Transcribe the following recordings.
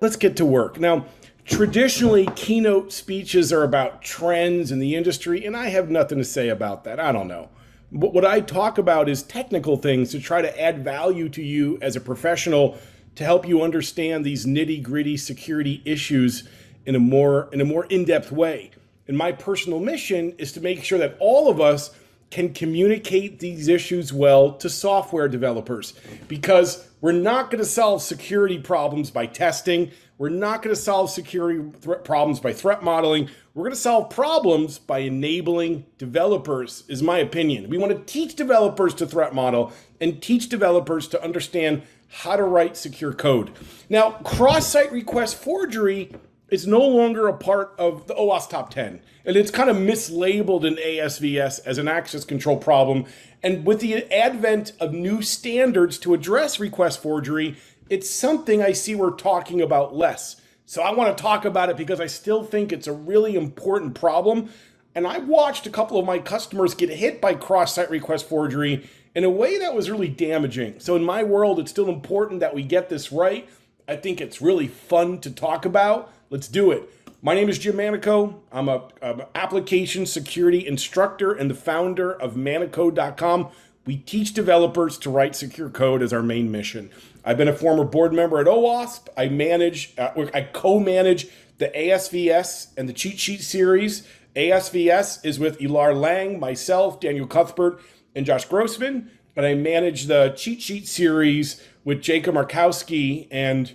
let's get to work. Now, traditionally, keynote speeches are about trends in the industry, and I have nothing to say about that. I don't know. But what I talk about is technical things to try to add value to you as a professional to help you understand these nitty gritty security issues in a more in a more in-depth way. And my personal mission is to make sure that all of us can communicate these issues well to software developers because we're not going to solve security problems by testing. We're not going to solve security problems by threat modeling. We're going to solve problems by enabling developers, is my opinion. We want to teach developers to threat model and teach developers to understand how to write secure code. Now, cross site request forgery is no longer a part of the OWASP top 10. And it's kind of mislabeled in ASVS as an access control problem. And with the advent of new standards to address request forgery, it's something I see we're talking about less. So I want to talk about it because I still think it's a really important problem. And I watched a couple of my customers get hit by cross site request forgery in a way that was really damaging. So in my world, it's still important that we get this right. I think it's really fun to talk about. Let's do it. My name is Jim Manico. I'm a, an application security instructor and the founder of Manicode.com. We teach developers to write secure code as our main mission. I've been a former board member at OWASP. I manage, uh, I co-manage the ASVS and the cheat sheet series. ASVS is with Elar Lang, myself, Daniel Cuthbert, and Josh Grossman. And I manage the cheat sheet series with Jacob Markowski and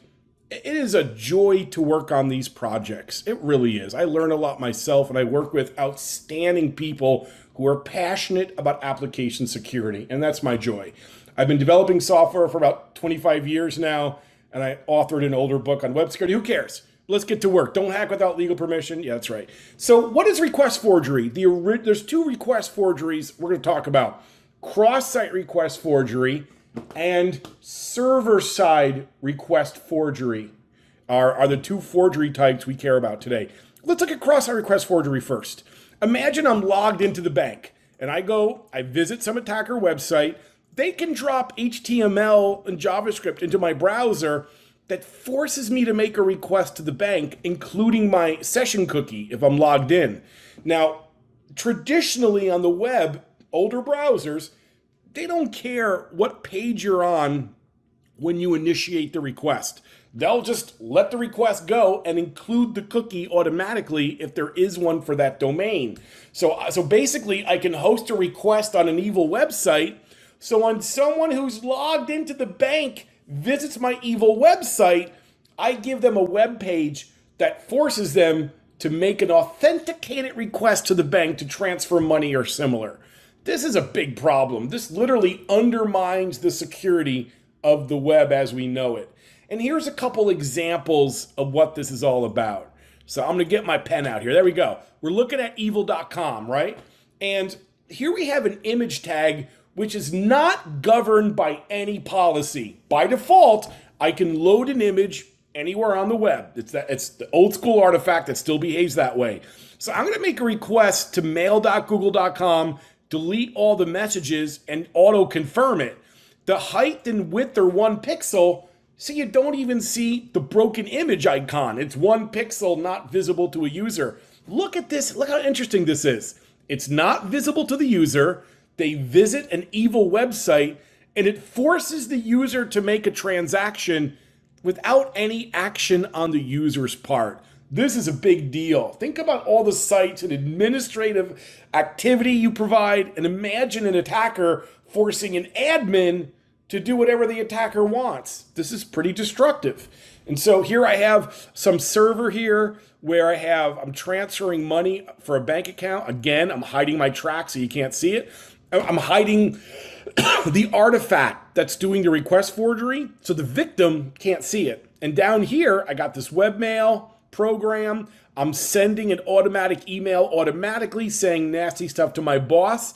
it is a joy to work on these projects. It really is. I learn a lot myself, and I work with outstanding people who are passionate about application security, and that's my joy. I've been developing software for about 25 years now, and I authored an older book on web security. Who cares? Let's get to work. Don't hack without legal permission. Yeah, that's right. So, what is request forgery? The, there's two request forgeries we're going to talk about cross site request forgery and server side request forgery are, are the two forgery types we care about today. Let's look at cross site request forgery first. Imagine I'm logged into the bank and I go, I visit some attacker website. They can drop HTML and JavaScript into my browser that forces me to make a request to the bank, including my session cookie if I'm logged in. Now, traditionally on the web, older browsers, they don't care what page you're on when you initiate the request. They'll just let the request go and include the cookie automatically if there is one for that domain. So, uh, so basically, I can host a request on an evil website. So, when someone who's logged into the bank visits my evil website, I give them a web page that forces them to make an authenticated request to the bank to transfer money or similar. This is a big problem. This literally undermines the security of the web as we know it. And here's a couple examples of what this is all about. So I'm to get my pen out here. There we go. We're looking at evil.com, right? And here we have an image tag which is not governed by any policy. By default, I can load an image anywhere on the web. It's that it's the old school artifact that still behaves that way. So I'm to make a request to mail.google.com delete all the messages and auto confirm it. The height and width are one pixel, so you don't even see the broken image icon. It's one pixel not visible to a user. Look at this. Look how interesting this is. It's not visible to the user. They visit an evil website and it forces the user to make a transaction without any action on the user's part. This is a big deal. Think about all the sites and administrative activity you provide, and imagine an attacker forcing an admin to do whatever the attacker wants. This is pretty destructive. And so here I have some server here where I have, I'm transferring money for a bank account. Again, I'm hiding my track so you can't see it. I'm hiding the artifact that's doing the request forgery so the victim can't see it. And down here, I got this webmail program. I'm sending an automatic email automatically saying nasty stuff to my boss.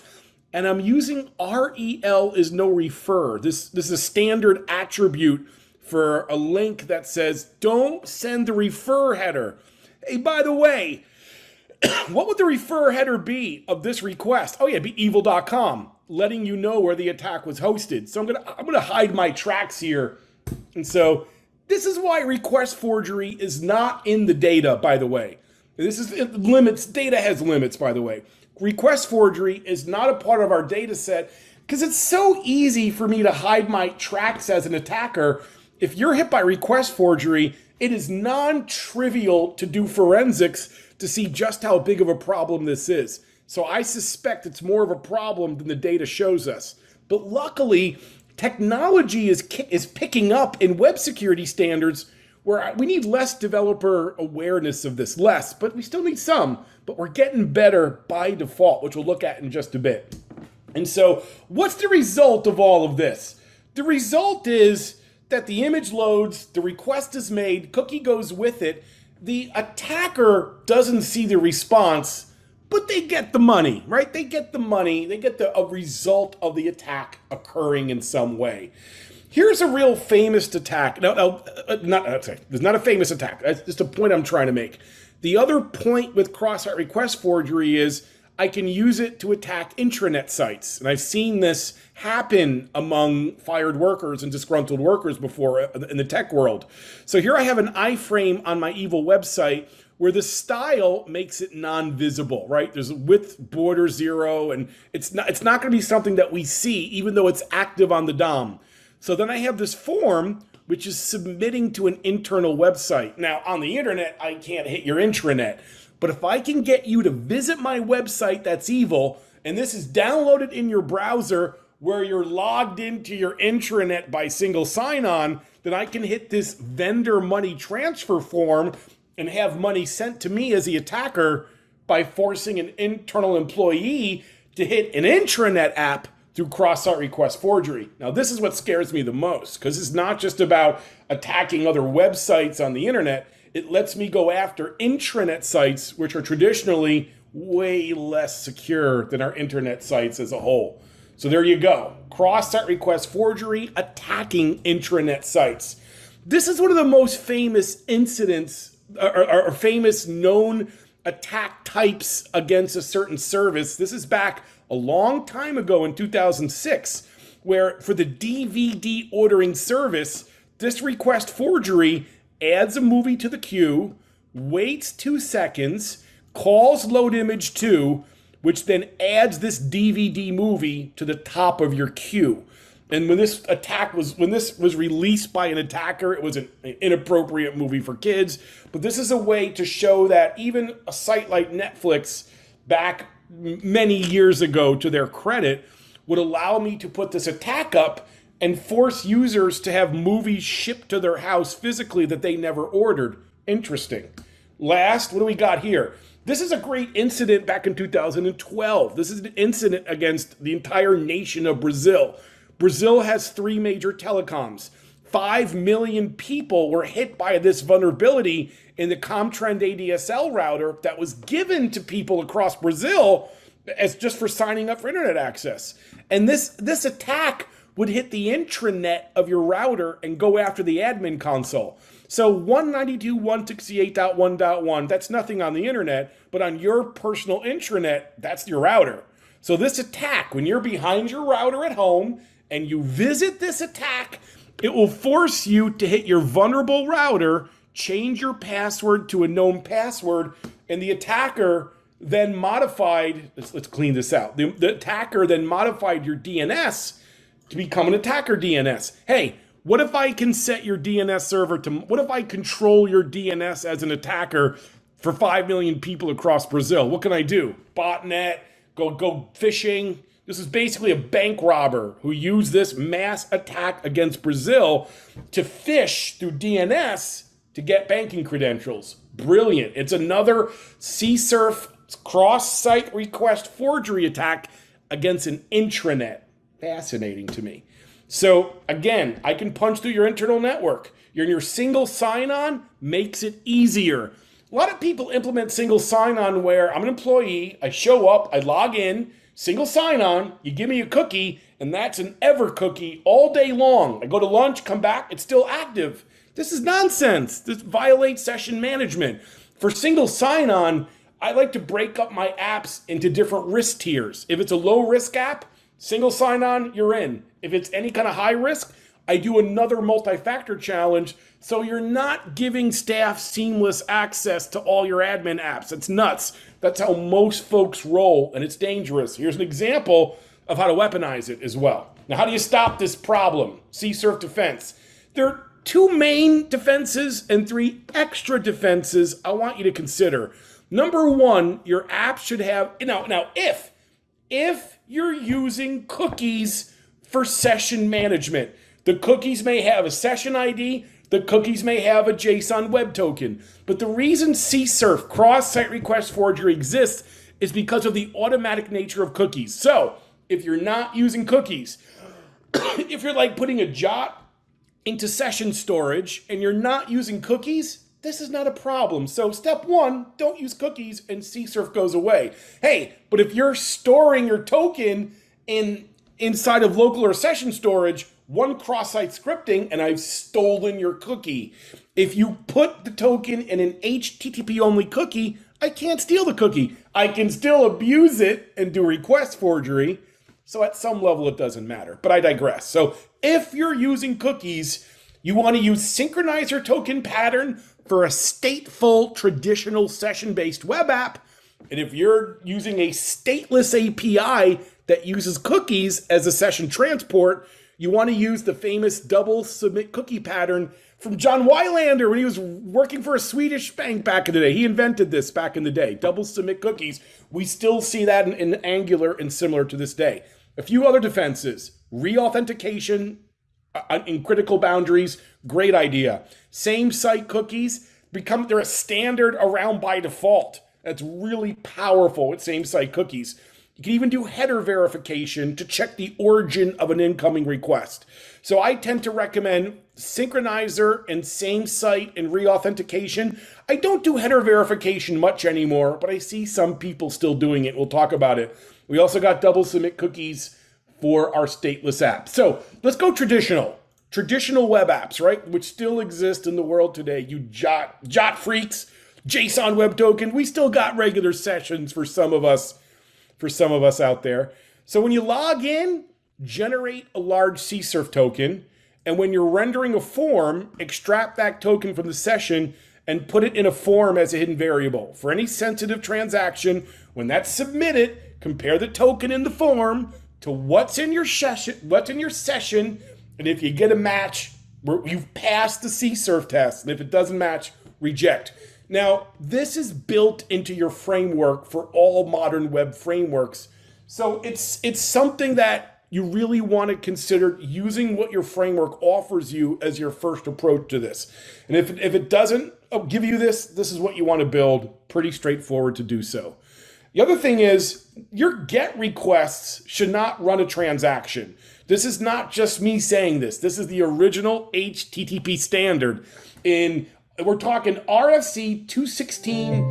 And I'm using REL is no refer. This, this is a standard attribute for a link that says, don't send the refer header. Hey, by the way, what would the refer header be of this request? Oh yeah, be evil.com, letting you know where the attack was hosted. So I'm gonna I'm gonna hide my tracks here. And so This is why request forgery is not in the data, by the way. This is limits, data has limits, by the way. Request forgery is not a part of our data set because it's so easy for me to hide my tracks as an attacker. If you're hit by request forgery, it is non trivial to do forensics to see just how big of a problem this is. So I suspect it's more of a problem than the data shows us. But luckily, technology is, is picking up in web security standards where we need less developer awareness of this, less, but we still need some. But we're getting better by default, which we'll look at in just a bit. And so, what's the result of all of this? The result is that the image loads, the request is made, cookie goes with it. The attacker doesn't see the response, but they get the money, right? They get the money, they get the a result of the attack occurring in some way. Here's a real famous attack. No, no, uh, not uh, sorry, there's not a famous attack. That's just a point I'm trying to make. The other point with cross-site request forgery is I can use it to attack intranet sites. And I've seen this happen among fired workers and disgruntled workers before uh, in the tech world. So here I have an iframe on my evil website where the style makes it non-visible, right? There's a width border zero, and it's not it's not going to be something that we see, even though it's active on the DOM. So then I have this form which is submitting to an internal website. Now on the internet, I can't hit your intranet. But if I can get you to visit my website that's evil, and this is downloaded in your browser where you're logged into your intranet by single sign on, then I can hit this vendor money transfer form and have money sent to me as the attacker by forcing an internal employee to hit an intranet app through cross-site request forgery. Now, this is what scares me the most because it's not just about attacking other websites on the internet it lets me go after intranet sites, which are traditionally way less secure than our internet sites as a whole. So there you go. Cross site request forgery attacking intranet sites. This is one of the most famous incidents or, or famous known attack types against a certain service. This is back a long time ago in 2006, where for the DVD ordering service, this request forgery adds a movie to the queue, waits two seconds, calls load image two, which then adds this DVD movie to the top of your queue. And when this attack was when this was released by an attacker, it was an inappropriate movie for kids. But this is a way to show that even a site like Netflix, back many years ago, to their credit, would allow me to put this attack up and force users to have movies shipped to their house physically that they never ordered. Interesting. Last, what do we got here? This is a great incident back in 2012. This is an incident against the entire nation of Brazil. Brazil has three major telecoms. Five million people were hit by this vulnerability in the Comtrend ADSL router that was given to people across Brazil as just for signing up for internet access. And this this attack would hit the intranet of your router and go after the admin console. So 192.168.1.1, that's nothing on the internet, but on your personal intranet, that's your router. So this attack, when you're behind your router at home and you visit this attack, it will force you to hit your vulnerable router, change your password to a known password, and the attacker then modified, let's, let's clean this out. The, the attacker then modified your DNS to become an attacker DNS. Hey, what if I can set your DNS server to, what if I control your DNS as an attacker for 5 million people across Brazil? What can I do? Botnet, go, go phishing. This is basically a bank robber who used this mass attack against Brazil to fish through DNS to get banking credentials. Brilliant. It's another CSRF cross site request forgery attack against an intranet fascinating to me. So again, I can punch through your internal network. Your single sign-on makes it easier. A lot of people implement single sign-on where I'm an employee, I show up, I log in, single sign-on, you give me a cookie, and that's an ever cookie all day long. I go to lunch, come back, it's still active. This is nonsense. This violates session management. For single sign-on, I like to break up my apps into different risk tiers. If it's a low risk app, Single sign on, you're in. If it's any kind of high risk, I do another multi factor challenge. So you're not giving staff seamless access to all your admin apps. It's nuts. That's how most folks roll, and it's dangerous. Here's an example of how to weaponize it as well. Now, how do you stop this problem? CSRF defense. There are two main defenses and three extra defenses I want you to consider. Number one, your app should have now. Now, if if you're using cookies for session management, the cookies may have a session ID. The cookies may have a JSON web token. But the reason CSRF, cross site request forgery, exists is because of the automatic nature of cookies. So, if you're not using cookies, if you're like putting a jot into session storage and you're not using cookies, this is not a problem. So, step one, don't use cookies and CSRF goes away. Hey, but if you're storing your token in inside of local or session storage, one cross site scripting, and I've stolen your cookie. If you put the token in an HTTP only cookie, I can't steal the cookie. I can still abuse it and do request forgery. So at some level, it doesn't matter. But I digress. So if you're using cookies, you want to use synchronizer token pattern for a stateful traditional session based web app. And if you're using a stateless API that uses cookies as a session transport, you want to use the famous double submit cookie pattern from John Wilander when he was working for a Swedish bank back in the day. He invented this back in the day, double submit cookies. We still see that in, in Angular and similar to this day. A few other defenses re authentication uh, in critical boundaries, great idea. Same site cookies become they're a standard around by default. That's really powerful with same site cookies. You can even do header verification to check the origin of an incoming request. So I tend to recommend synchronizer and same site and re-authentication. I don't do header verification much anymore, but I see some people still doing it. We'll talk about it. We also got double submit cookies for our stateless app. So let's go traditional. Traditional web apps, right? Which still exist in the world today. You jot jot freaks, JSON web token. We still got regular sessions for some of us for some of us out there. So when you log in, generate a large CSRF token. And when you're rendering a form, extract that token from the session and put it in a form as a hidden variable. For any sensitive transaction, when that's submitted, compare the token in the form to what's in your session, what's in your session, and if you get a match, you've passed the CSRF test. And if it doesn't match, reject. Now, this is built into your framework for all modern web frameworks. So it's it's something that you really want to consider using what your framework offers you as your first approach to this. And if, if it doesn't oh, give you this, this is what you want to build. Pretty straightforward to do so. The other thing is your GET requests should not run a transaction. This is not just me saying this. This is the original HTTP standard in we're talking RFC 216,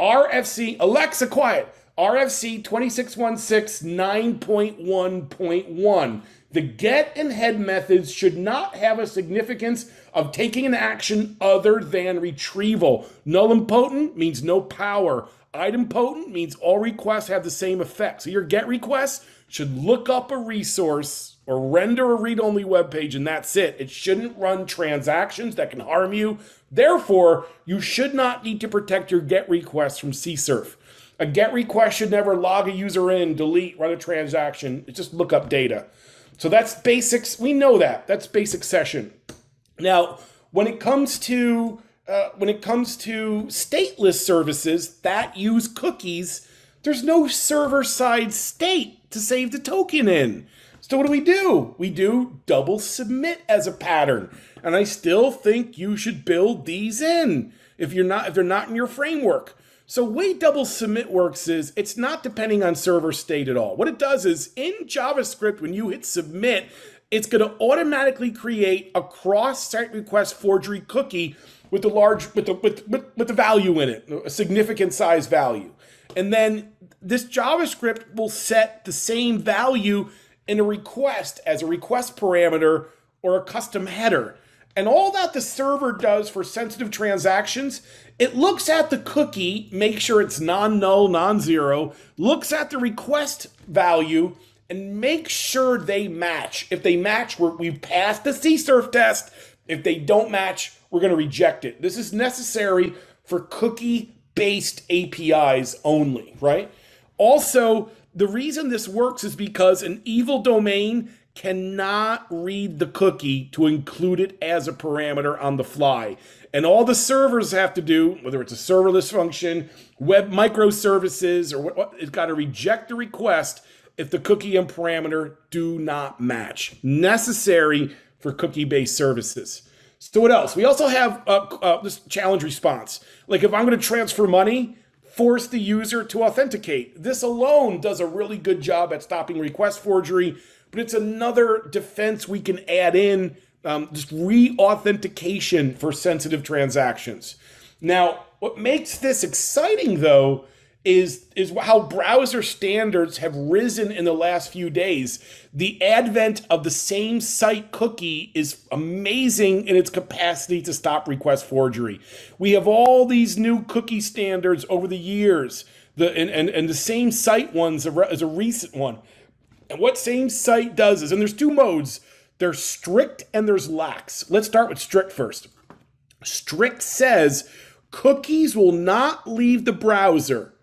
RFC, Alexa, quiet, RFC 2616 9.1.1. The get and head methods should not have a significance of taking an action other than retrieval. Nullipotent means no power. Idempotent means all requests have the same effect. So your get request should look up a resource or render a read only web page, and that's it. It shouldn't run transactions that can harm you. Therefore, you should not need to protect your GET requests from CSRF. A GET request should never log a user in, delete, run a transaction. It's just look up data. So that's basics. We know that. That's basic session. Now, when it comes to uh, when it comes to stateless services that use cookies, there's no server side state to save the token in. So what do we do? We do double submit as a pattern. And I still think you should build these in if you're not if they're not in your framework. So way double submit works is it's not depending on server state at all. What it does is in JavaScript when you hit submit, it's going to automatically create a cross-site request forgery cookie with the large with the with, with, with the value in it, a significant size value. And then this JavaScript will set the same value in a request as a request parameter or a custom header. And all that the server does for sensitive transactions, it looks at the cookie, make sure it's non null, non zero, looks at the request value, and make sure they match. If they match, we're, we've passed the CSRF test. If they don't match, we're going to reject it. This is necessary for cookie based APIs only, right? Also, the reason this works is because an evil domain cannot read the cookie to include it as a parameter on the fly. And all the servers have to do, whether it's a serverless function, web microservices, or what, it's got to reject the request if the cookie and parameter do not match. Necessary for cookie based services. So, what else? We also have uh, uh, this challenge response. Like if I'm going to transfer money, force the user to authenticate. This alone does a really good job at stopping request forgery, but it's another defense we can add in um, just re authentication for sensitive transactions. Now, what makes this exciting though is is how browser standards have risen in the last few days. The advent of the same site cookie is amazing in its capacity to stop request forgery. We have all these new cookie standards over the years. The and and, and the same site ones is a recent one. And what same site does is, and there's two modes. There's strict and there's lax. Let's start with strict first. Strict says cookies will not leave the browser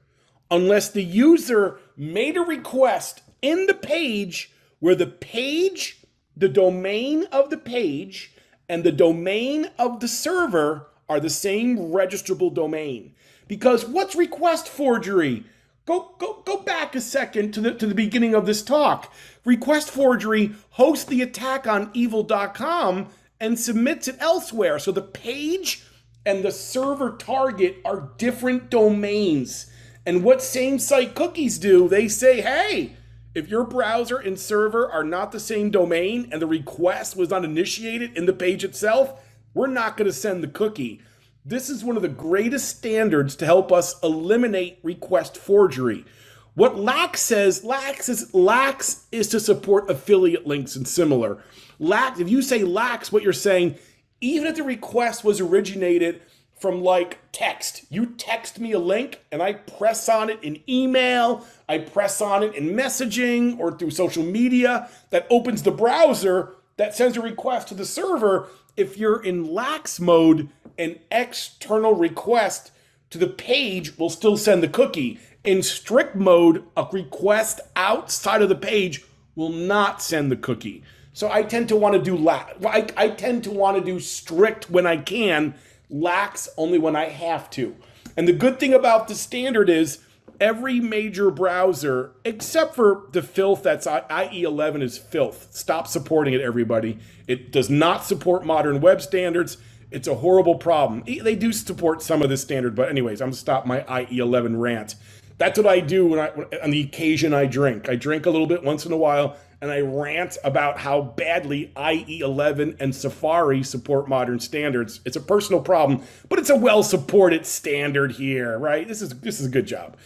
unless the user made a request in the page where the page, the domain of the page, and the domain of the server are the same registrable domain. Because what's request forgery? Go, go, go back a second to the, to the beginning of this talk. Request forgery hosts the attack on evil.com and submits it elsewhere. So the page and the server target are different domains. And what same site cookies do, they say, hey, if your browser and server are not the same domain and the request was not initiated in the page itself, we're not going to send the cookie. This is one of the greatest standards to help us eliminate request forgery. What Lax says, Lax is Lax is to support affiliate links and similar. Lax, if you say Lax, what you're saying, even if the request was originated from like text. You text me a link and I press on it in email, I press on it in messaging or through social media that opens the browser that sends a request to the server. If you're in lax mode, an external request to the page will still send the cookie. In strict mode, a request outside of the page will not send the cookie. So I tend to want to do la- I, I tend to want to do strict when I can lax only when I have to. And the good thing about the standard is every major browser, except for the filth that's IE11 is filth. Stop supporting it, everybody. It does not support modern web standards. It's a horrible problem. They do support some of the standard, but anyways, I'm gonna stop my IE11 rant. That's what I do when I on the occasion I drink. I drink a little bit once in a while and I rant about how badly IE11 and Safari support modern standards. It's a personal problem, but it's a well-supported standard here, right? This is this is a good job.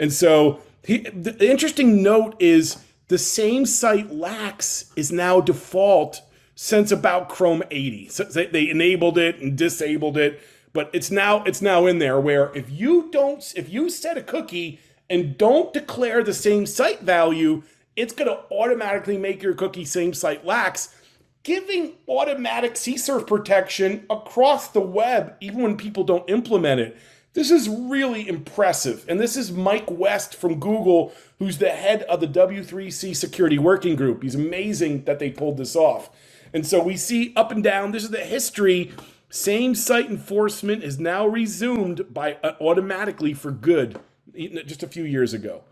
And so he, the interesting note is the same site lax is now default since about Chrome 80. So they, they enabled it and disabled it, but it's now it's now in there where if you don't if you set a cookie and don't declare the same site value, it's going to automatically make your cookie same site lax, giving automatic CSRF protection across the web, even when people don't implement it. This is really impressive. And this is Mike West from Google, who's the head of the W3C Security Working Group. He's amazing that they pulled this off. And so we see up and down, this is the history. Same site enforcement is now resumed by uh, automatically for good just a few years ago.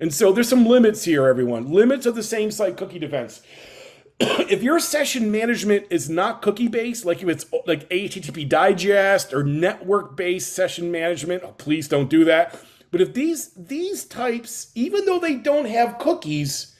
And so there's some limits here, everyone. Limits of the same site cookie defense. if your session management is not cookie based, like if it's like HTTP digest or network based session management, oh, please don't do that. But if these these types, even though they don't have cookies,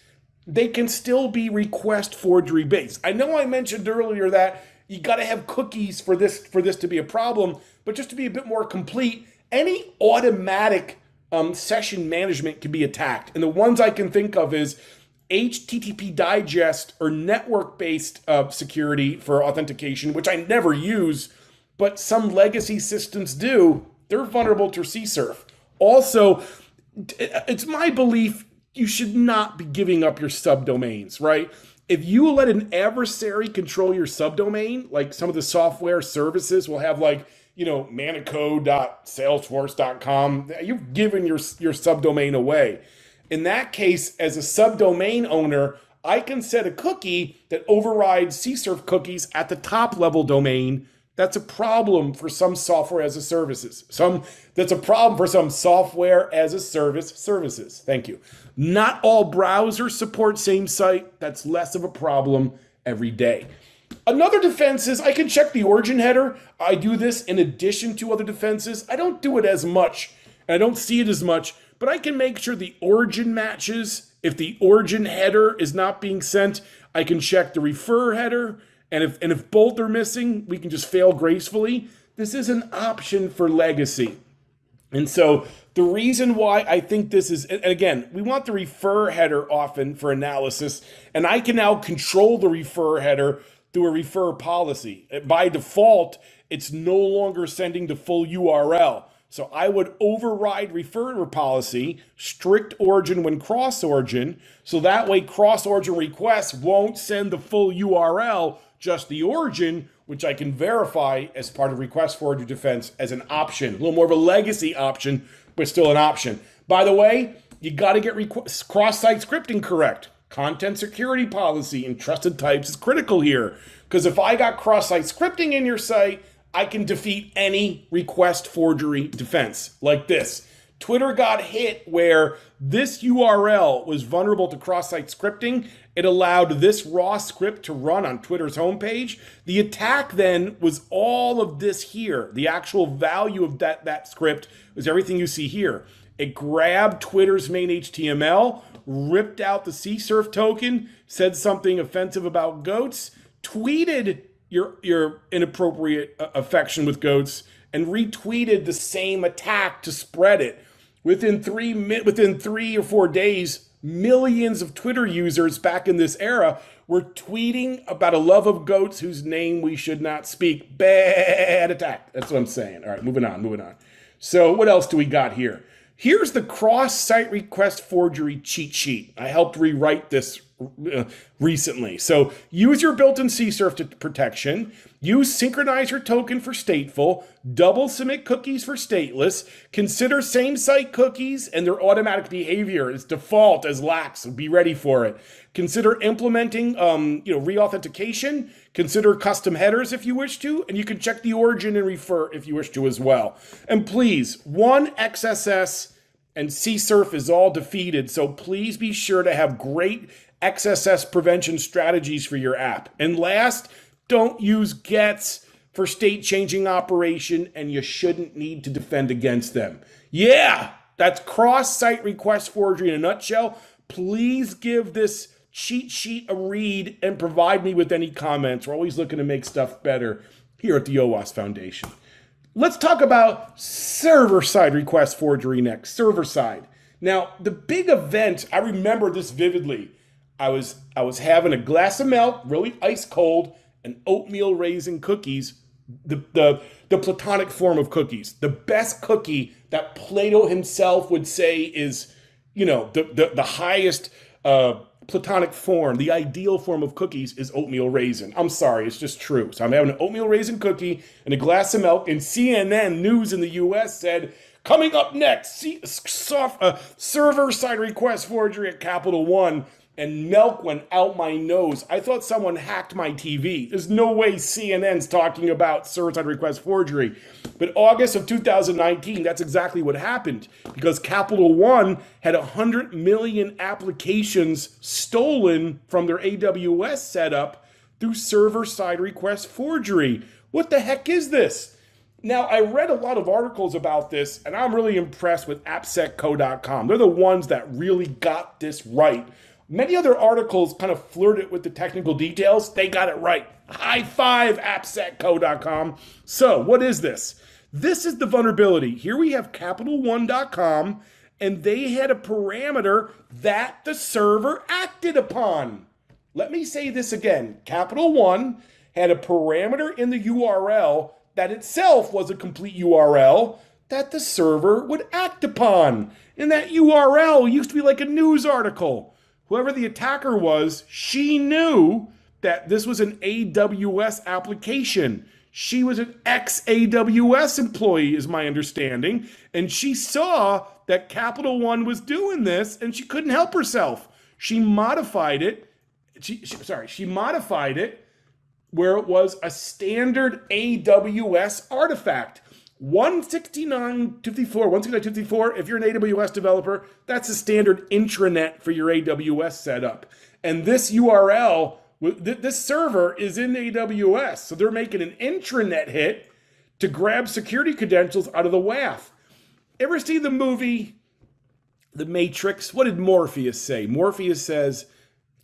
they can still be request forgery based. I know I mentioned earlier that you got to have cookies for this for this to be a problem, but just to be a bit more complete, any automatic um, session management can be attacked. And the ones I can think of is HTTP digest or network based uh, security for authentication, which I never use, but some legacy systems do. They're vulnerable to CSRF. Also, it's my belief you should not be giving up your subdomains, right? If you let an adversary control your subdomain, like some of the software services will have like, you know, manico.salesforce.com, you've given your your subdomain away. In that case, as a subdomain owner, I can set a cookie that overrides CSRF cookies at the top level domain that's a problem for some software as a services. Some that's a problem for some software as a service services. Thank you. Not all browsers support same site. That's less of a problem every day. Another defense is I can check the origin header. I do this in addition to other defenses. I don't do it as much. I don't see it as much, but I can make sure the origin matches. If the origin header is not being sent, I can check the refer header and if and if both are missing, we can just fail gracefully. This is an option for legacy. And so the reason why I think this is, and again, we want the refer header often for analysis, and I can now control the refer header through a refer policy. Uh, by default, it's no longer sending the full URL. So I would override refer policy, strict origin when cross origin, so that way cross origin requests won't send the full URL, just the origin, which I can verify as part of request for origin defense as an option. A little more of a legacy option, but still an option. By the way, you got to get cross-site scripting correct. Content security policy and trusted types is critical here. Because if I got cross-site scripting in your site, I can defeat any request forgery defense like this. Twitter got hit where this URL was vulnerable to cross site scripting. It allowed this raw script to run on Twitter's homepage. The attack then was all of this here. The actual value of that, that script was everything you see here. It grabbed Twitter's main HTML, ripped out the CSRF token, said something offensive about goats, tweeted your, your inappropriate uh, affection with goats, and retweeted the same attack to spread it. Within three within three or four days, millions of Twitter users back in this era were tweeting about a love of goats whose name we should not speak. Bad attack. That's what I'm saying. All right, moving on, moving on. So what else do we got here? Here's the cross-site request forgery cheat sheet. I helped rewrite this uh, recently. So use your built-in CSRF protection. Use synchronizer token for stateful. Double submit cookies for stateless. Consider same site cookies and their automatic behavior as default as lax. Be ready for it. Consider implementing, um, you know, reauthentication. Consider custom headers if you wish to, and you can check the origin and refer if you wish to as well. And please, one XSS and CSRF is all defeated. So please be sure to have great XSS prevention strategies for your app. And last, don't use gets for state changing operation, and you shouldn't need to defend against them. Yeah, that's cross site request forgery in a nutshell. Please give this cheat sheet a read and provide me with any comments. We're always looking to make stuff better here at the OWASP Foundation. Let's talk about server side request forgery next. Server side. Now, the big event, I remember this vividly. I was I was having a glass of milk, really ice cold, and oatmeal raisin cookies, the the the platonic form of cookies, the best cookie that Plato himself would say is, you know, the the, the highest uh, platonic form, the ideal form of cookies is oatmeal raisin. I'm sorry, it's just true. So I'm having an oatmeal raisin cookie and a glass of milk, and CNN News in the U.S. said. Coming up next, see, soft, uh, server side request forgery at Capital One and milk went out my nose. I thought someone hacked my TV. There's no way CNN's talking about server-side request forgery. But August of 2019, that's exactly what happened because Capital One had 100 million applications stolen from their AWS setup through server-side request forgery. What the heck is this? Now, I read a lot of articles about this, and I'm really impressed with AppSecCo.com. They're the ones that really got this right Many other articles kind of flirted with the technical details. They got it right. High five, appsecco.com. So, what is this? This is the vulnerability. Here we have capital1.com, and they had a parameter that the server acted upon. Let me say this again Capital One had a parameter in the URL that itself was a complete URL that the server would act upon. And that URL used to be like a news article. Whoever the attacker was, she knew that this was an AWS application. She was an ex AWS employee, is my understanding. And she saw that Capital One was doing this and she couldn't help herself. She modified it. She, she, sorry, she modified it where it was a standard AWS artifact. 169.54, 169.54, if you're an AWS developer, that's a standard intranet for your AWS setup. And this URL, this server is in AWS. So they're making an intranet hit to grab security credentials out of the WAF. Ever see the movie The Matrix? What did Morpheus say? Morpheus says,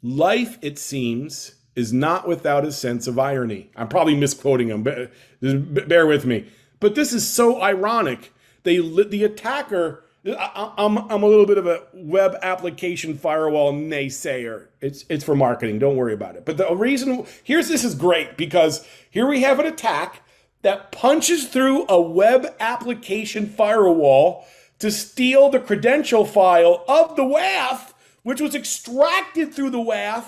Life, it seems, is not without a sense of irony. I'm probably misquoting him, but uh, bear with me. But this is so ironic. They the attacker. I, am I'm a little bit of a web application firewall naysayer. It's it's for marketing. Don't worry about it. But the reason here's this is great because here we have an attack that punches through a web application firewall to steal the credential file of the WAF, which was extracted through the WAF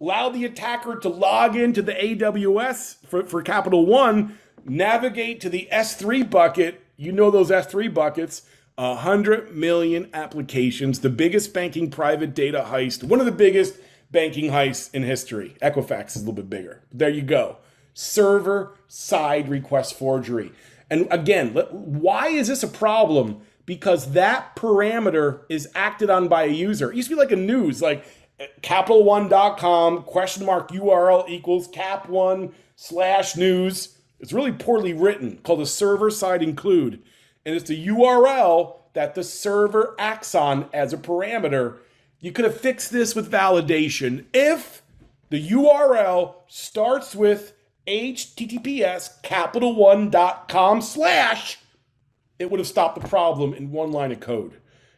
allowed the attacker to log into the AWS for, for Capital One, navigate to the S3 bucket. You know those S3 buckets. 100 million applications, the biggest banking private data heist, one of the biggest banking heists in history. Equifax is a little bit bigger. There you go. Server side request forgery. And again, why is this a problem? Because that parameter is acted on by a user. It used to be like a news, like capitalone.com question mark URL equals cap one slash news. It's really poorly written, called a server side include. And it's the URL that the server acts on as a parameter. You could have fixed this with validation if the URL starts with https capital one dot com slash, it would have stopped the problem in one line of code.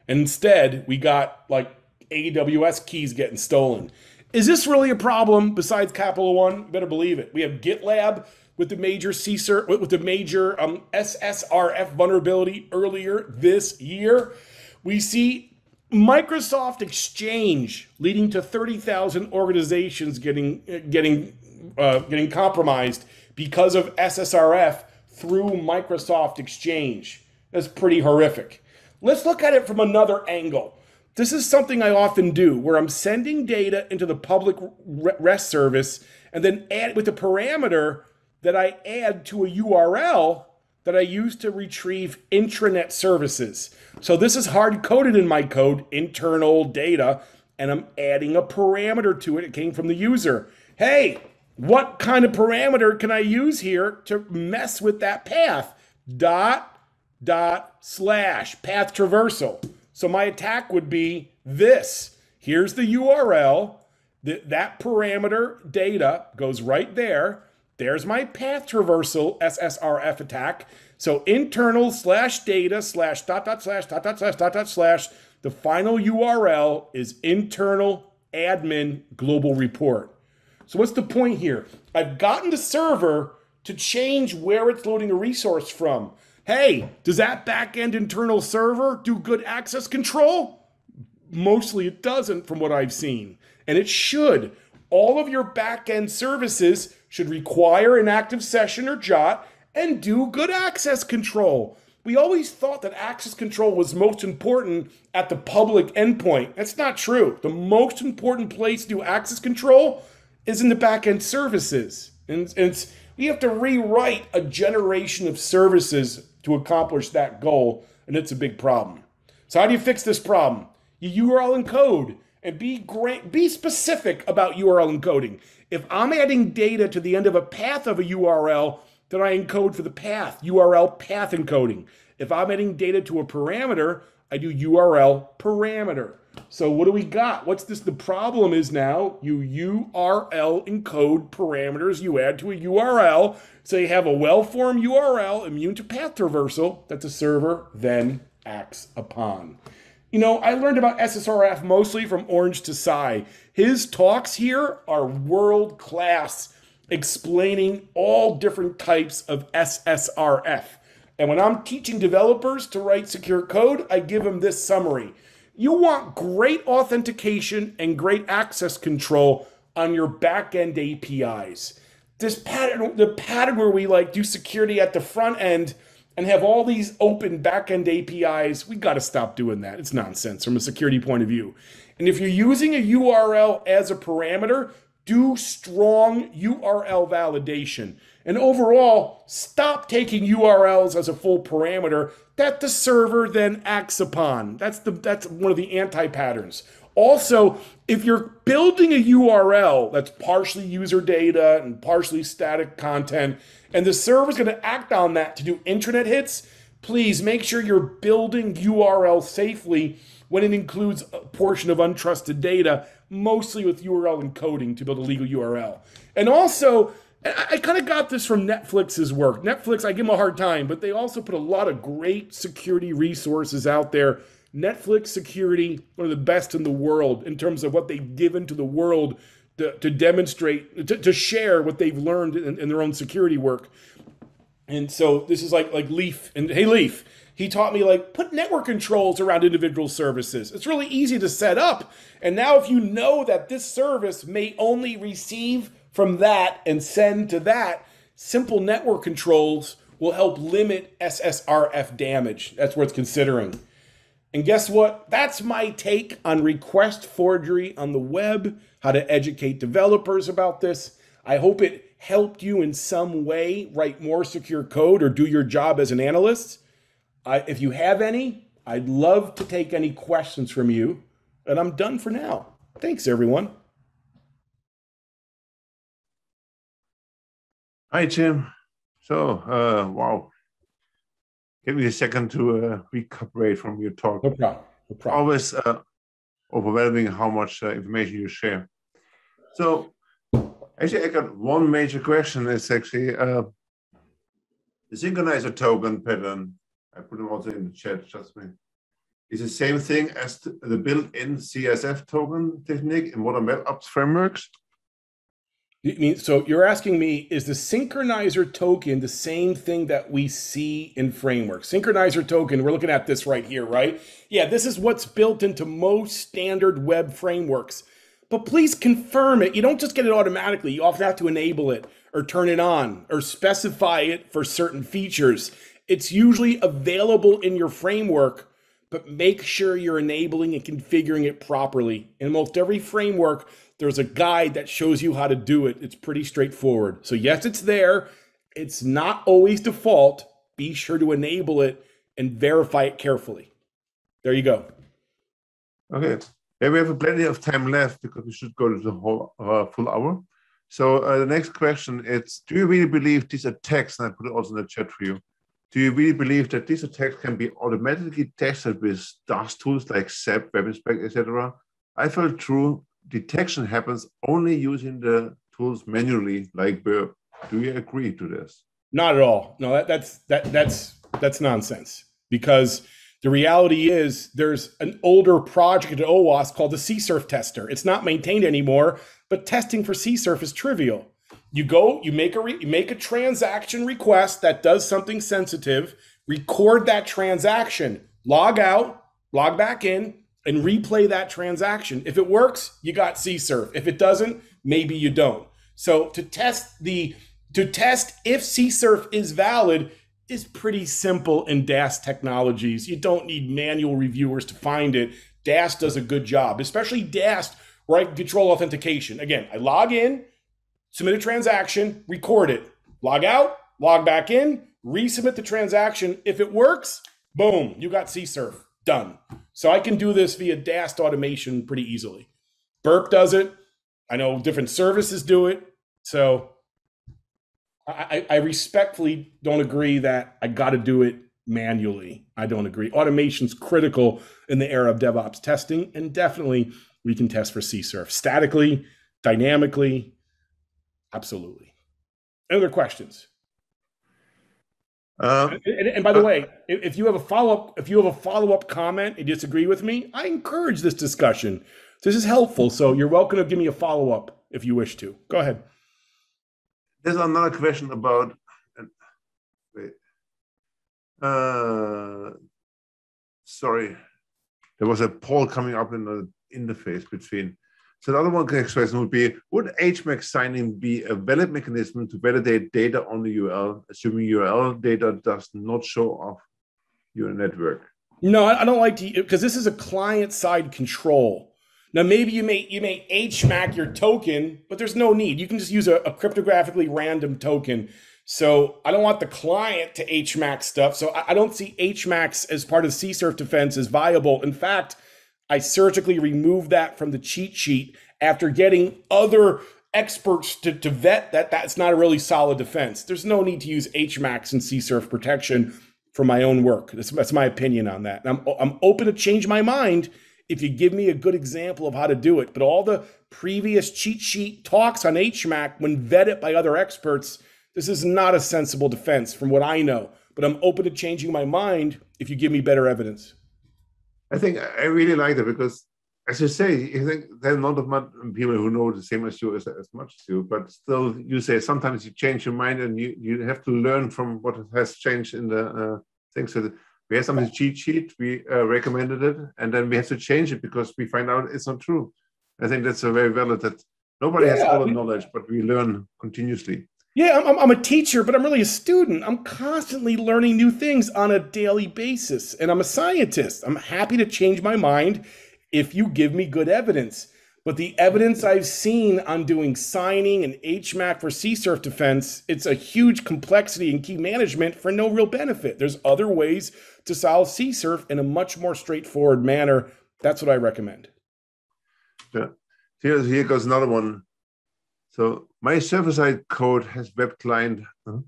And instead, we got like AWS keys getting stolen. Is this really a problem besides Capital One? Better believe it. We have GitLab with the major CSER, with the major um, SSRF vulnerability earlier this year. We see Microsoft Exchange leading to 30,000 organizations getting getting uh, getting compromised because of SSRF through Microsoft Exchange. That's pretty horrific. Let's look at it from another angle. This is something I often do where I'm sending data into the public REST service and then add with a parameter that I add to a URL that I use to retrieve intranet services. So this is hard coded in my code, internal data, and I'm adding a parameter to it. It came from the user. Hey, what kind of parameter can I use here to mess with that path? Dot, dot, slash, path traversal. So my attack would be this. Here's the URL. That, that parameter data goes right there. There's my path traversal SSRF attack. So internal slash data slash dot dot slash dot dot slash dot dot slash. The final URL is internal admin global report. So what's the point here? I've gotten the server to change where it's loading a resource from. Hey, does that backend internal server do good access control? Mostly it doesn't from what I've seen. And it should. All of your backend services should require an active session or JOT and do good access control. We always thought that access control was most important at the public endpoint. That's not true. The most important place to do access control is in the backend services. And, and we have to rewrite a generation of services to accomplish that goal, and it's a big problem. So how do you fix this problem? You URL encode and be great, be specific about URL encoding. If I'm adding data to the end of a path of a URL, then I encode for the path, URL path encoding. If I'm adding data to a parameter, I do URL parameter. So what do we got? What's this? The problem is now you URL encode parameters you add to a URL. So you have a well-formed URL immune to path traversal that the server then acts upon. You know, I learned about SSRF mostly from Orange Tsai. His talks here are world class, explaining all different types of SSRF. And when I'm teaching developers to write secure code, I give them this summary. You want great authentication and great access control on your backend APIs. This pattern, the pattern where we like do security at the front end and have all these open backend APIs, we got to stop doing that. It's nonsense from a security point of view. And if you're using a URL as a parameter, do strong URL validation. And overall, stop taking URLs as a full parameter that the server then acts upon. That's the that's one of the anti-patterns. Also, if you're building a URL that's partially user data and partially static content, and the server's going to act on that to do intranet hits, please make sure you're building URL safely when it includes a portion of untrusted data, mostly with URL encoding to build a legal URL. And also, I, kind of got this from Netflix's work. Netflix, I give them a hard time, but they also put a lot of great security resources out there. Netflix security, one of the best in the world in terms of what they've given to the world to, demonstrate, to, to, share what they've learned in, in their own security work. And so this is like like Leaf and hey Leaf, he taught me like put network controls around individual services. It's really easy to set up. And now if you know that this service may only receive from that and send to that, simple network controls will help limit SSRF damage. That's worth considering. And guess what? That's my take on request forgery on the web, how to educate developers about this. I hope it helped you in some way write more secure code or do your job as an analyst. I, if you have any, I'd love to take any questions from you. And I'm done for now. Thanks, everyone. Hi, Jim. So, uh, wow. Give me a second to uh, recuperate from your talk. No problem. No problem. Always uh, overwhelming how much uh, information you share. So, actually, I got one major question. It's actually uh, the synchronizer token pattern. I put them also in the chat, just me. Is the same thing as the built-in CSF token technique in modern web apps frameworks? so you're asking me, is the synchronizer token the same thing that we see in frameworks? Synchronizer token, we're looking at this right here, right? Yeah, this is what's built into most standard web frameworks. But please confirm it. You don't just get it automatically. You often have to enable it or turn it on or specify it for certain features. It's usually available in your framework, but make sure you're enabling and configuring it properly. In almost every framework, there's a guide that shows you how to do it. It's pretty straightforward. So, yes, it's there. It's not always default. Be sure to enable it and verify it carefully. There you go. Okay. Yeah, we have plenty of time left because we should go to the whole uh, full hour. So uh, the next question is: Do you really believe these attacks? And I put it also in the chat for you. Do you really believe that these attacks can be automatically tested with DAST tools like ZAP, WebInspect, etc.? I felt true detection happens only using the tools manually, like Burp. Do you agree to this? Not at all. No, that, that's that that's that's nonsense. Because the reality is, there's an older project at OWASP called the CSRF tester. It's not maintained anymore, but testing for CSRF is trivial. You go, you make a re, you make a transaction request that does something sensitive, record that transaction, log out, log back in, and replay that transaction. If it works, you got CSRF. If it doesn't, maybe you don't. So to test the to test if CSRF is valid is pretty simple in DAST technologies. You don't need manual reviewers to find it. DAST does a good job, especially DAST right? Control authentication. Again, I log in, submit a transaction, record it, log out, log back in, resubmit the transaction. If it works, boom, you got CSRF done. So I can do this via DAST automation pretty easily. Burp does it. I know different services do it. So I, I respectfully don't agree that I got to do it manually. I don't agree. Automation's critical in the era of DevOps testing, and definitely we can test for CSRF statically, dynamically, absolutely. Any Other questions? Uh, and, and, by the uh, way, if you have a follow up, if you have a follow up comment and disagree with me, I encourage this discussion. This is helpful, so you're welcome to give me a follow up if you wish to. Go ahead. There's another question about. Wait. uh, sorry, there was a poll coming up in the interface between. So the other one question would be, would HMAC signing be a valid mechanism to validate data on the URL, assuming URL data does not show off your network? No, I don't like to because this is a client side control. Now maybe you may you may HMAC your token, but there's no need. You can just use a, a cryptographically random token. So I don't want the client to HMAC stuff. So I, I don't see HMACs as part of CSRF defense as viable. In fact, I surgically removed that from the cheat sheet after getting other experts to, to vet that that's not a really solid defense. There's no need to use HMACs and CSRF protection for my own work. That's, that's my opinion on that. And I'm, I'm open to change my mind if you give me a good example of how to do it. But all the previous cheat sheet talks on HMAC, when vetted by other experts, this is not a sensible defense from what I know. But I'm open to changing my mind if you give me better evidence. I think I really like that because, as you say, I think there are not of people who know the same as you as, as much as you, but still, you say sometimes you change your mind and you, you have to learn from what has changed in the uh, thing. So we had something cheat sheet, we uh, recommended it, and then we have to change it because we find out it's not true. I think that's a very valid that nobody yeah, has all the knowledge, but we learn continuously. Yeah, I'm, I'm a teacher, but I'm really a student. I'm constantly learning new things on a daily basis, and I'm a scientist. I'm happy to change my mind if you give me good evidence. But the evidence I've seen on doing signing and HMAC for CSRF defense, it's a huge complexity in key management for no real benefit. There's other ways to solve CSRF in a much more straightforward manner. That's what I recommend. Yeah. Here, here goes another one. So my server-side code has web client uh,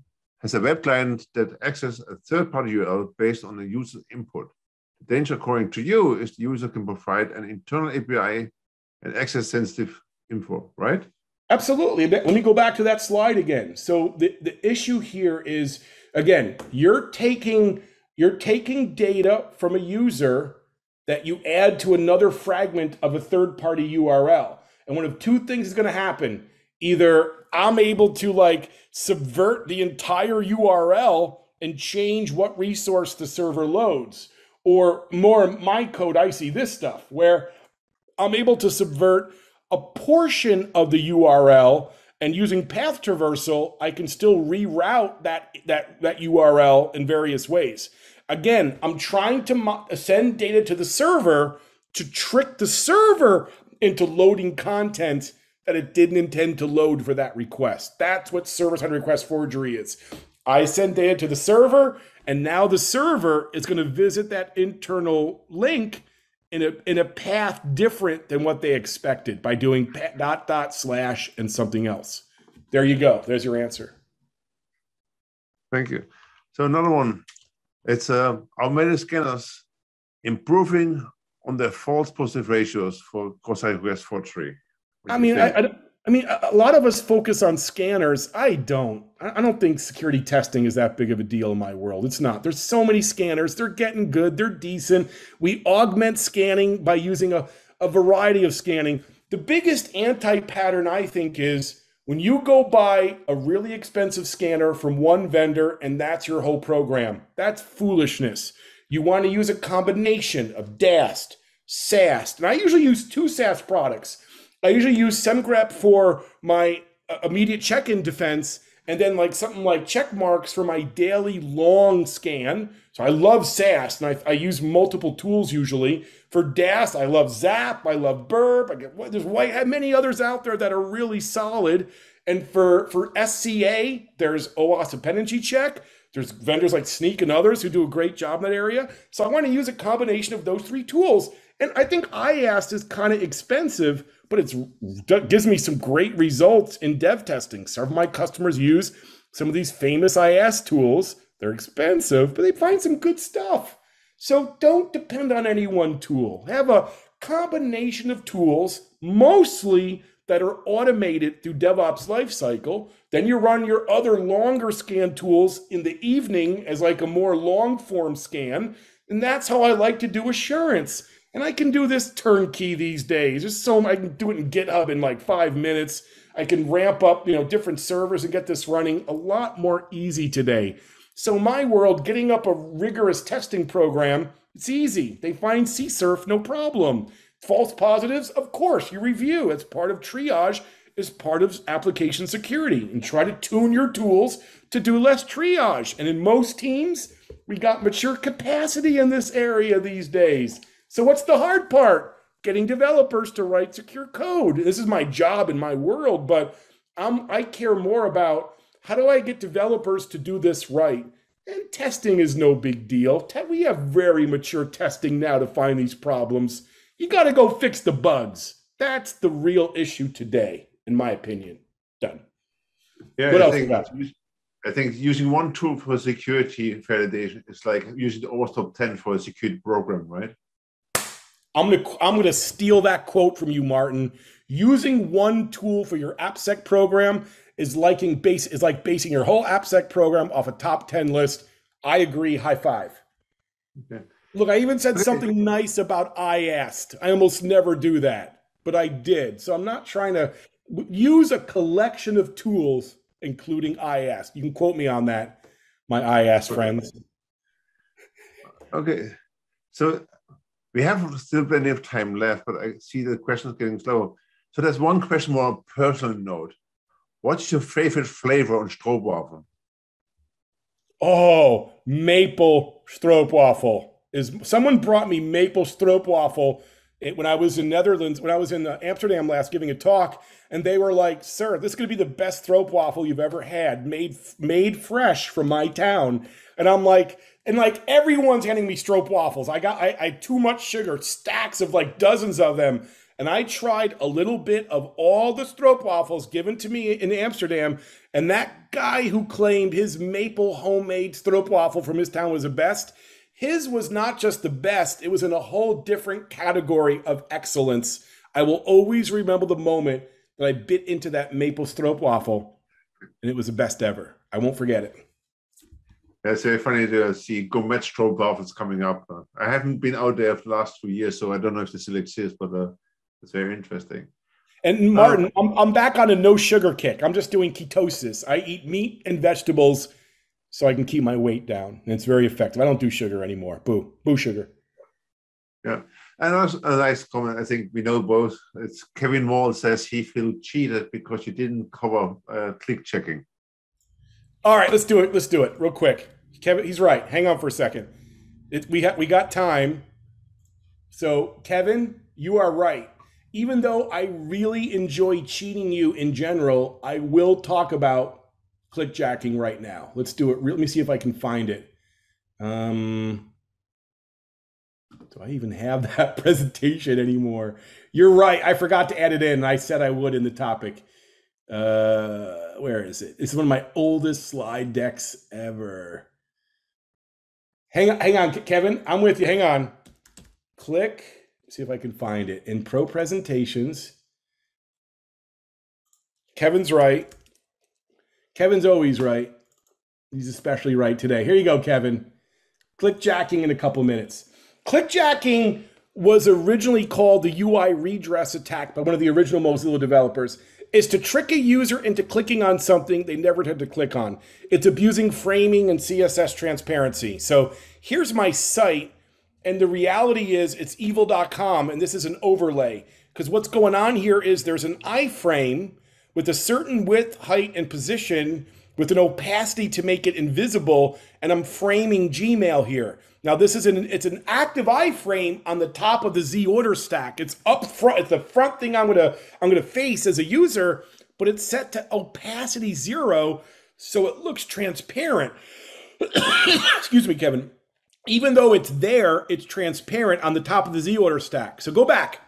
has a web client that accesses a third-party URL based on the user's input. The danger, according to you, is the user can provide an internal API and access sensitive info, right? Absolutely. Let me go back to that slide again. So the, the issue here is again, you're taking you're taking data from a user that you add to another fragment of a third-party URL. And one of two things is going to happen either I'm able to like subvert the entire URL and change what resource the server loads. Or more my code, I see this stuff where I'm able to subvert a portion of the URL and using path traversal, I can still reroute that, that, that URL in various ways. Again, I'm trying to send data to the server to trick the server into loading content that it didn't intend to load for that request. That's what server-side request forgery is. I send data to the server, and now the server is going to visit that internal link in a in a path different than what they expected by doing dot dot slash and something else. There you go. There's your answer. Thank you. So another one. It's uh, automated scanners improving on their false positive ratios for cross-site request forgery. I mean, I, I, I, mean, a lot of us focus on scanners. I don't. I don't think security testing is that big of a deal in my world. It's not. There's so many scanners. They're getting good. They're decent. We augment scanning by using a, a variety of scanning. The biggest anti-pattern, I think, is when you go buy a really expensive scanner from one vendor and that's your whole program. That's foolishness. You want to use a combination of DAST, SAST, and I usually use two SAST products. I usually use Semgrep for my uh, immediate check-in defense, and then like something like Checkmarx for my daily long scan. So I love SAST, and I, I use multiple tools usually. For DAST, I love Zap, I love Burp. I get there's white, many others out there that are really solid. And for for SCA, there's OWASP dependency check. There's vendors like Snyk and others who do a great job in that area. So I want to use a combination of those three tools. And I think IAST is kind of expensive, but it gives me some great results in dev testing. Some of my customers use some of these famous IAST tools. They're expensive, but they find some good stuff. So don't depend on any one tool. Have a combination of tools, mostly that are automated through DevOps lifecycle. Then you run your other longer scan tools in the evening as like a more long form scan. And that's how I like to do assurance. And I can do this turnkey these days. Just so I can do it in GitHub in like five minutes. I can ramp up, you know, different servers and get this running a lot more easy today. So my world, getting up a rigorous testing program, it's easy. They find CSRF, no problem. False positives, of course, you review. It's part of triage, is part of application security, and try to tune your tools to do less triage. And in most teams, we got mature capacity in this area these days. So what's the hard part? Getting developers to write secure code. This is my job in my world, but I'm, I care more about how do I get developers to do this right? And testing is no big deal. We have very mature testing now to find these problems. You got to go fix the bugs. That's the real issue today, in my opinion. Done. Yeah, what I else think, I think using one tool for security validation is like using the OWASP top 10 for a security program, right? I'm gonna I'm gonna steal that quote from you, Martin. Using one tool for your AppSec program is liking base is like basing your whole AppSec program off a top 10 list. I agree. High five. Okay. Look, I even said something nice about IAST. I almost never do that, but I did. So I'm not trying to use a collection of tools, including IAST. You can quote me on that, my IAST friends. Okay. So we have still plenty of time left, but I see the questions getting slower. So there's one question more personal note. What's your favorite flavor on stroopwafel? Oh, maple stroopwafel. Is someone brought me maple stroopwafel when I was in Netherlands, when I was in uh, Amsterdam last giving a talk, and they were like, "Sir, this is going to be the best stroopwafel you've ever had, made made fresh from my town." And I'm like, and like everyone's handing me stroopwafels. I got I, I too much sugar, stacks of like dozens of them and I tried a little bit of all the stroopwafels given to me in Amsterdam. And that guy who claimed his maple homemade stroopwafel from his town was the best, his was not just the best, it was in a whole different category of excellence. I will always remember the moment that I bit into that maple stroopwafel, and it was the best ever. I won't forget it. Yeah, it's very funny to see gourmet stroopwafels coming up. I haven't been out there for the last two years, so I don't know if they still exist, but uh, it's very interesting. And Martin, um, I'm, I'm back on a no sugar kick. I'm just doing ketosis. I eat meat and vegetables so I can keep my weight down. And it's very effective. I don't do sugar anymore. Boo. Boo sugar. Yeah. And also a nice comment, I think we know both. It's Kevin Wall says he felt cheated because you didn't cover uh, clickjacking. All right, let's do it. Let's do it real quick. Kevin, he's right. Hang on for a second. It, we ha- we got time. So Kevin, you are right even though I really enjoy cheating you in general, I will talk about clickjacking right now. Let's do it. Let me see if I can find it. Um, do I even have that presentation anymore? You're right. I forgot to add it in. I said I would in the topic. Uh, where is it? It's one of my oldest slide decks ever. Hang on, hang on, Kevin. I'm with you. Hang on. Click see if I can find it. In pro presentations, Kevin's right. Kevin's always right. He's especially right today. Here you go, Kevin. Clickjacking in a couple minutes. Clickjacking was originally called the UI redress attack by one of the original Mozilla developers. Is to trick a user into clicking on something they never had to click on. It's abusing framing and CSS transparency. So here's my site and the reality is, it's evil.com, and this is an overlay. Because what's going on here is there's an iframe with a certain width, height, and position with an opacity to make it invisible, and I'm framing Gmail here. Now this is an it's an active iframe on the top of the Z order stack. It's up front. It's the front thing I'm gonna I'm gonna face as a user, but it's set to opacity zero, so it looks transparent. Excuse me, Kevin even though it's there, it's transparent on the top of the Z order stack. So go back.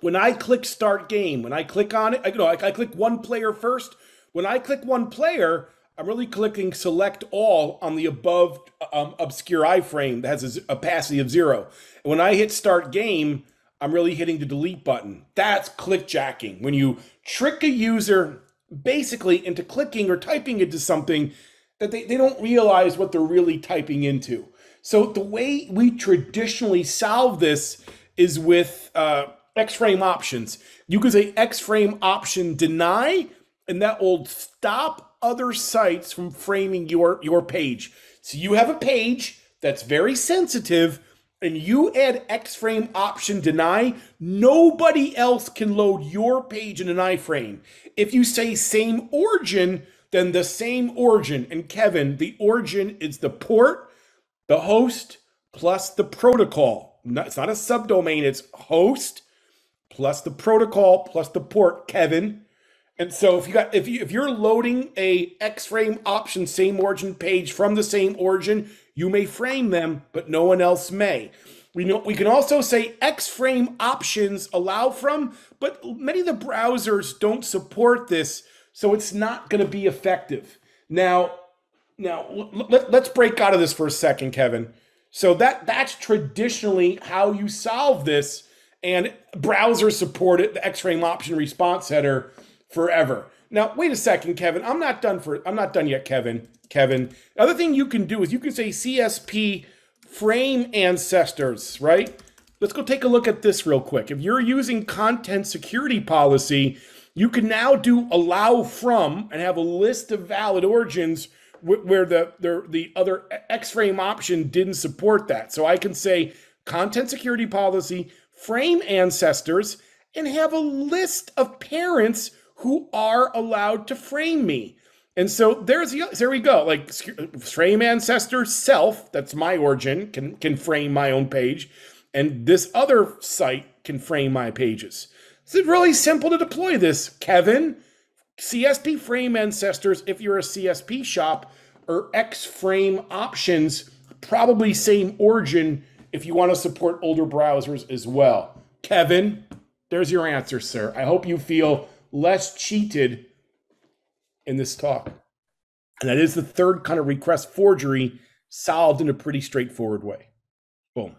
When I click start game, when I click on it, I, you know, I, I click one player first. When I click one player, I'm really clicking select all on the above um, obscure iframe that has a opacity of zero. And when I hit start game, I'm really hitting the delete button. That's clickjacking. When you trick a user basically into clicking or typing into something that they, they don't realize what they're really typing into. So the way we traditionally solve this is with uh, X-frame options. You can say X-frame option deny, and that will stop other sites from framing your, your page. So you have a page that's very sensitive and you add X-frame option deny, nobody else can load your page in an iframe. If you say same origin, then the same origin. And Kevin, the origin is the port, the host, plus the protocol. It's not a subdomain, it's host plus the protocol plus the port, Kevin. And so if you got if you if you're loading a X-frame option same origin page from the same origin, you may frame them, but no one else may. We know we can also say X-frame options allow from, but many of the browsers don't support this, so it's not going to be effective. Now, now let, let's break out of this for a second, Kevin. So that that's traditionally how you solve this, and browsers support it. The X-frame option response header forever. Now, wait a second, Kevin. I'm not done for I'm not done yet, Kevin. Kevin. The other thing you can do is you can say CSP frame ancestors, right? Let's go take a look at this real quick. If you're using content security policy, you can now do allow from and have a list of valid origins where the, the, the other X-frame option didn't support that. So I can say content security policy, frame ancestors, and have a list of parents who are allowed to frame me. And so there's there we go. Like frame ancestor self, that's my origin, can can frame my own page, and this other site can frame my pages. It's really simple to deploy this, Kevin. CSP frame ancestors, if you're a CSP shop, or X frame options, probably same origin if you want to support older browsers as well. Kevin, there's your answer, sir. I hope you feel less cheated in this talk. And that is the third kind of request forgery solved in a pretty straightforward way. Boom.